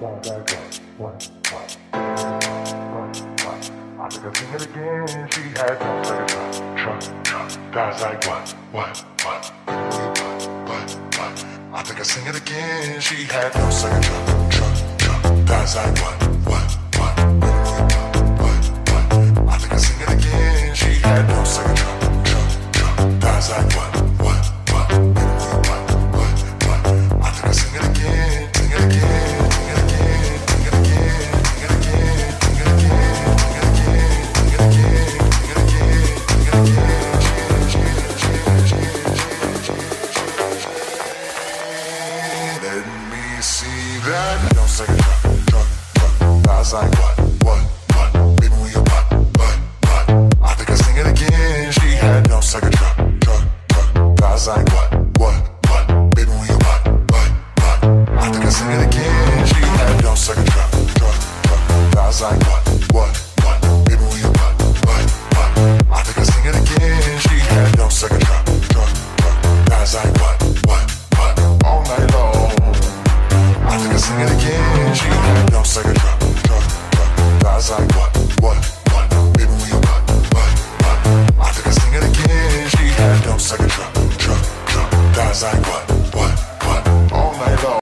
Like? What? I think I sing it again. She had no second truck, truck, truck. Sounds like what? What? What? What? What? What? I think I sing it again. She had no second truck, truck, truck. Sounds like what? What? What? What? What? I think I sing it again. She had no second truck, truck, truck. Sounds like? What? That. Don't say truck, truck, truck. I was like, what, what, what? Baby, when you what, what, what? I think I sing it again. She had no second truck, truck, truck. I was like, what, what, She had no second truck. like what, what, what? Baby, we a what, what, what? I think I sing it again. She like what?